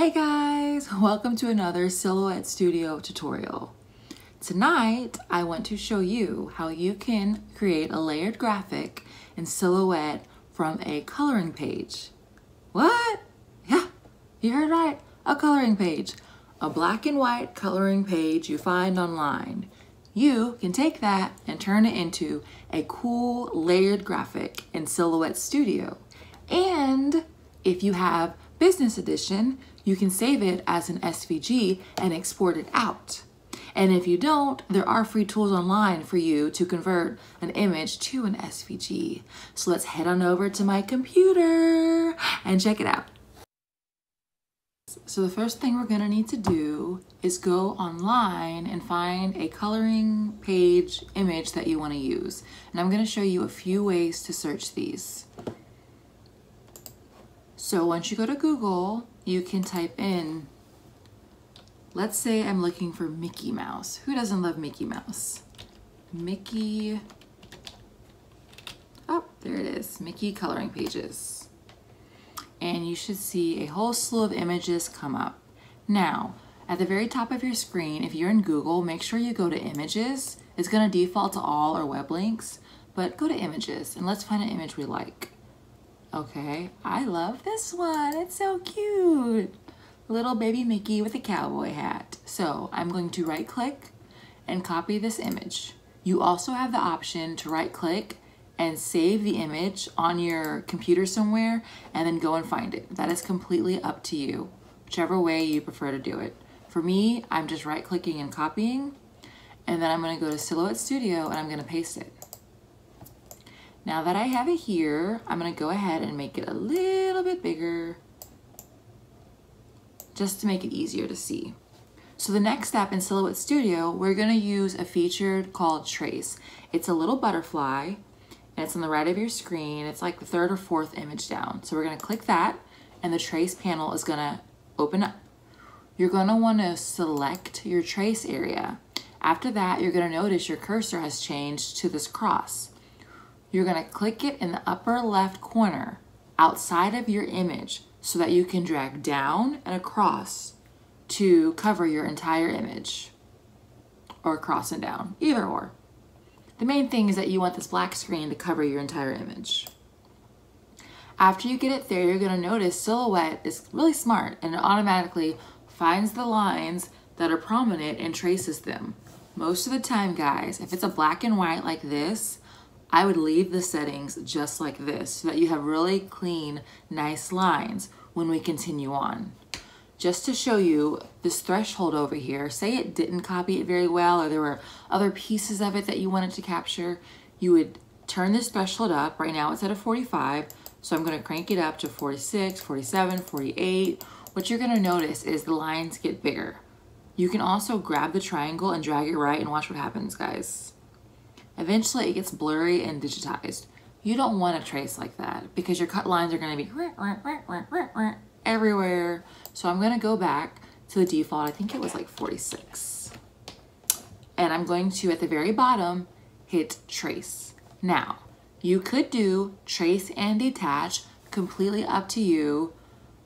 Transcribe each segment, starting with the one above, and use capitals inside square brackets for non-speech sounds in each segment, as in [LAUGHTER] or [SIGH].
Hey guys, [LAUGHS] welcome to another Silhouette Studio tutorial. Tonight, I want to show you how you can create a layered graphic in Silhouette from a coloring page. What? Yeah, you heard right, a coloring page. A black and white coloring page you find online. You can take that and turn it into a cool layered graphic in Silhouette Studio. And if you have Business Edition, you can save it as an SVG and export it out. And if you don't, there are free tools online for you to convert an image to an SVG. So let's head on over to my computer and check it out. So the first thing we're gonna need to do is go online and find a coloring page image that you wanna use. And I'm gonna show you a few ways to search these. So once you go to Google, you can type in, let's say I'm looking for Mickey Mouse. Who doesn't love Mickey Mouse? Mickey, oh, there it is, Mickey coloring pages. And you should see a whole slew of images come up. Now, at the very top of your screen, if you're in Google, make sure you go to images. It's gonna default to all or web links, but go to images and let's find an image we like. Okay, I love this one. It's so cute. Little baby Mickey with a cowboy hat. So I'm going to right click and copy this image. You also have the option to right click and save the image on your computer somewhere and then go and find it. That is completely up to you, whichever way you prefer to do it. For me, I'm just right clicking and copying and then I'm gonna go to Silhouette Studio and I'm gonna paste it. Now that I have it here, I'm gonna go ahead and make it a little bit bigger just to make it easier to see. So the next step in Silhouette Studio, we're gonna use a feature called Trace. It's a little butterfly and it's on the right of your screen. It's like the third or fourth image down. So we're gonna click that and the Trace panel is gonna open up. You're gonna wanna select your trace area. After that, you're gonna notice your cursor has changed to this cross. You're gonna click it in the upper left corner outside of your image so that you can drag down and across to cover your entire image or across and down, either or. The main thing is that you want this black screen to cover your entire image. After you get it there, you're gonna notice Silhouette is really smart and it automatically finds the lines that are prominent and traces them. Most of the time, guys, if it's a black and white like this, I would leave the settings just like this so that you have really clean, nice lines when we continue on. Just to show you this threshold over here, say it didn't copy it very well or there were other pieces of it that you wanted to capture, you would turn this threshold up. Right now it's at a 45, so I'm gonna crank it up to 46, 47, 48. What you're gonna notice is the lines get bigger. You can also grab the triangle and drag it right and watch what happens, guys. Eventually it gets blurry and digitized. You don't want to trace like that because your cut lines are going to be everywhere. So I'm going to go back to the default. I think it was like 46. And I'm going to, at the very bottom, hit trace. Now, you could do trace and detach, completely up to you.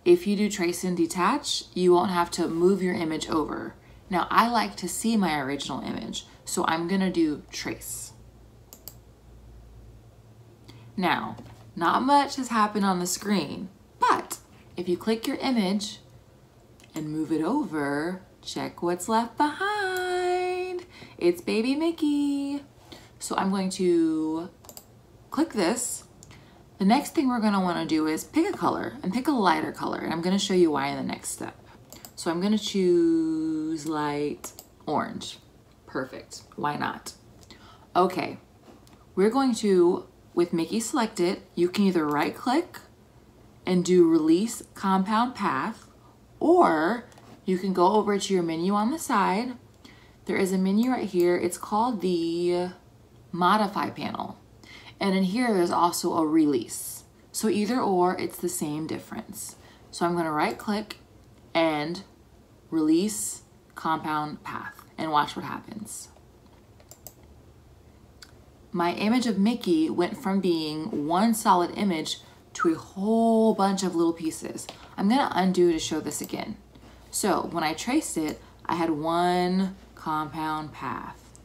If you do trace and detach, you won't have to move your image over. Now, I like to see my original image, so I'm gonna do trace. Now, not much has happened on the screen, but if you click your image and move it over, check what's left behind. It's baby Mickey. So I'm going to click this. The next thing we're gonna wanna do is pick a color and pick a lighter color. And I'm gonna show you why in the next step. So I'm gonna choose light orange. Perfect, why not? Okay, we're going to with Mickey selected, you can either right click and do release compound path, or you can go over to your menu on the side. There is a menu right here. It's called the modify panel. And in here, there's also a release. So either or, it's the same difference. So I'm gonna right click and release compound path and watch what happens my image of Mickey went from being one solid image to a whole bunch of little pieces. I'm gonna undo to show this again. So when I traced it, I had one compound path.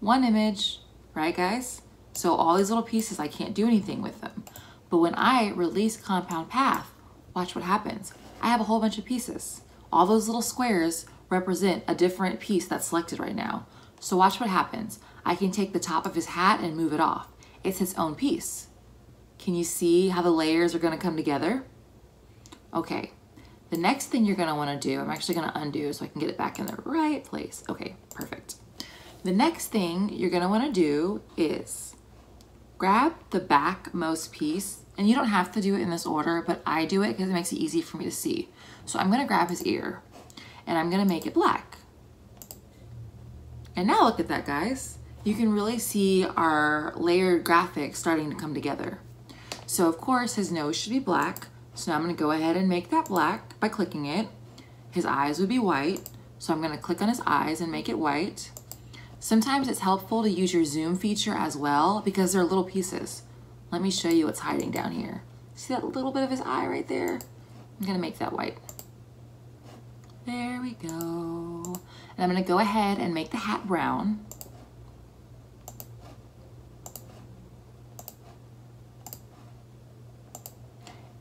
One image, right guys? So all these little pieces, I can't do anything with them. But when I release compound path, watch what happens. I have a whole bunch of pieces. All those little squares represent a different piece that's selected right now. So watch what happens. I can take the top of his hat and move it off. It's his own piece. Can you see how the layers are gonna come together? Okay, the next thing you're gonna wanna do, I'm actually gonna undo so I can get it back in the right place. Okay, perfect. The next thing you're gonna wanna do is grab the backmost piece, and you don't have to do it in this order, but I do it because it makes it easy for me to see. So I'm gonna grab his ear, and I'm gonna make it black. And now look at that, guys. You can really see our layered graphics starting to come together. So of course, his nose should be black. So now I'm gonna go ahead and make that black by clicking it. His eyes would be white. So I'm gonna click on his eyes and make it white. Sometimes it's helpful to use your zoom feature as well because they're little pieces. Let me show you what's hiding down here. See that little bit of his eye right there? I'm gonna make that white. There we go. And I'm gonna go ahead and make the hat brown.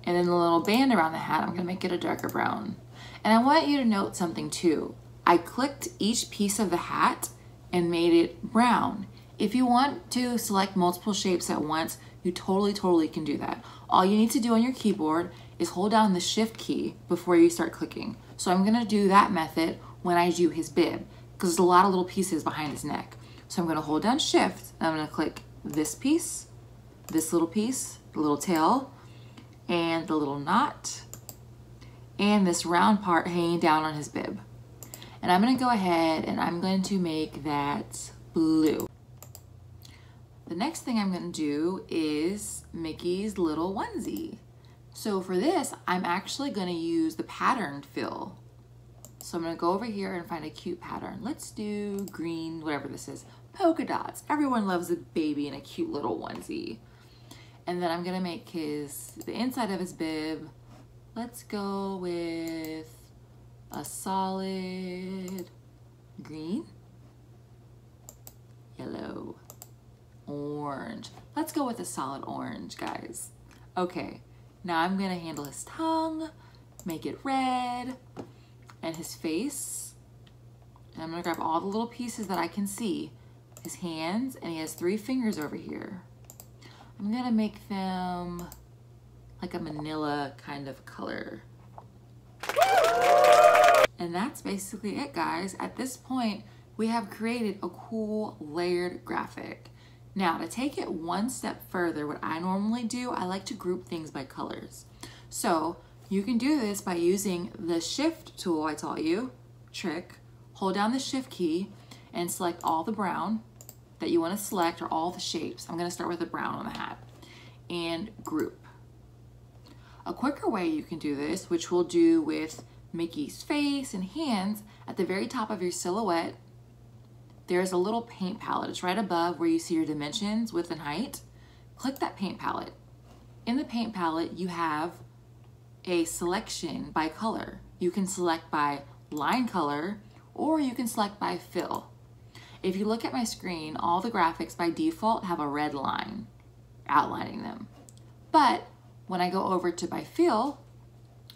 And then the little band around the hat, I'm gonna make it a darker brown. And I want you to note something too. I clicked each piece of the hat and made it brown. If you want to select multiple shapes at once, you totally, totally can do that. All you need to do on your keyboard is hold down the shift key before you start clicking. So I'm gonna do that method when I do his bib because there's a lot of little pieces behind his neck. So I'm gonna hold down shift and I'm gonna click this piece, this little piece, the little tail, and the little knot and this round part hanging down on his bib. And I'm gonna go ahead and I'm going to make that blue. The next thing I'm gonna do is Mickey's little onesie. So for this, I'm actually gonna use the pattern fill. So I'm gonna go over here and find a cute pattern. Let's do green, whatever this is, polka dots. Everyone loves a baby in a cute little onesie. And then I'm gonna make his, the inside of his bib, let's go with a solid green, yellow, orange. Let's go with a solid orange, guys. Okay, now I'm gonna handle his tongue, make it red, and his face. And I'm gonna grab all the little pieces that I can see. His hands, and he has three fingers over here. I'm gonna make them like a manila kind of color. And that's basically it guys. At this point, we have created a cool layered graphic. Now to take it one step further, what I normally do, I like to group things by colors. So you can do this by using the shift tool I taught you, trick, hold down the shift key and select all the brown that you want to select are all the shapes. I'm going to start with the brown on the hat and group. A quicker way you can do this, which we'll do with Mickey's face and hands, at the very top of your silhouette, there's a little paint palette. It's right above where you see your dimensions, width and height. Click that paint palette. In the paint palette, you have a selection by color. You can select by line color, or you can select by fill. If you look at my screen, all the graphics by default have a red line outlining them. But when I go over to by fill,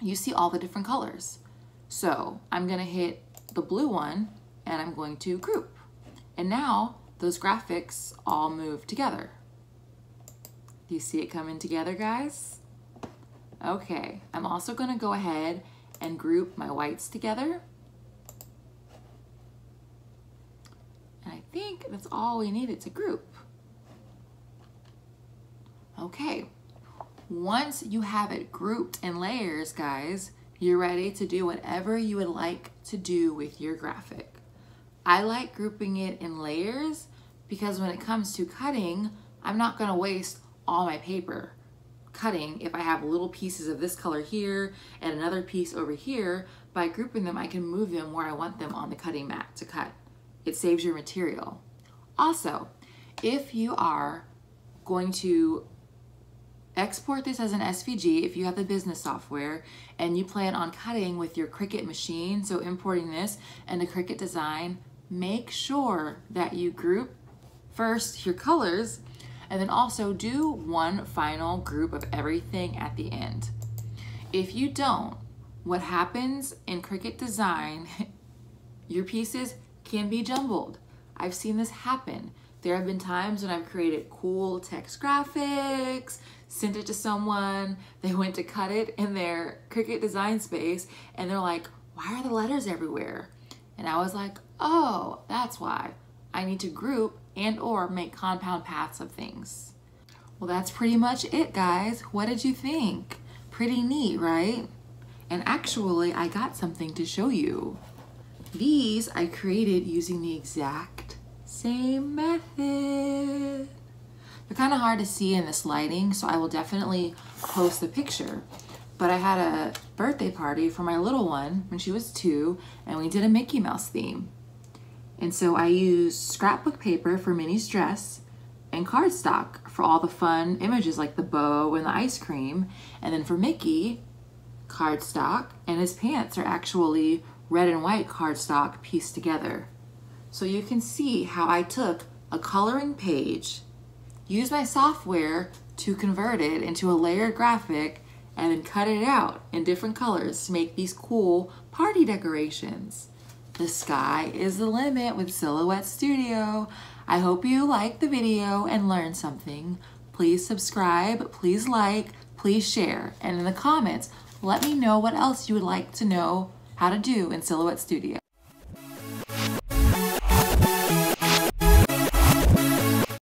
you see all the different colors. So I'm gonna hit the blue one and I'm going to group. And now those graphics all move together. Do you see it coming together, guys? Okay, I'm also gonna go ahead and group my whites together. That's all we needed a group. Okay, once you have it grouped in layers, guys, you're ready to do whatever you would like to do with your graphic. I like grouping it in layers because when it comes to cutting, I'm not gonna waste all my paper cutting if I have little pieces of this color here and another piece over here. By grouping them, I can move them where I want them on the cutting mat to cut. It saves your material. Also, if you are going to export this as an SVG if you have the business software and you plan on cutting with your Cricut machine, so importing this and into Cricut Design, make sure that you group first your colors and then also do one final group of everything at the end. If you don't, what happens in Cricut Design, [LAUGHS] your pieces can be jumbled. I've seen this happen. There have been times when I've created cool text graphics, sent it to someone, they went to cut it in their Cricut design space, and they're like, why are the letters everywhere? And I was like, oh, that's why. I need to group and or make compound paths of things. Well, that's pretty much it, guys. What did you think? Pretty neat, right? And actually, I got something to show you. These I created using the exact same method. They're kind of hard to see in this lighting, so I will definitely post the picture. But I had a birthday party for my little one when she was two, and we did a Mickey Mouse theme. And so I used scrapbook paper for Minnie's dress and cardstock for all the fun images like the bow and the ice cream. And then for Mickey, cardstock, and his pants are actually red and white cardstock pieced together. So you can see how I took a coloring page, used my software to convert it into a layered graphic, and then cut it out in different colors to make these cool party decorations. The sky is the limit with Silhouette Studio. I hope you liked the video and learned something. Please subscribe, please like, please share, and in the comments, let me know what else you would like to know how to do in Silhouette Studio.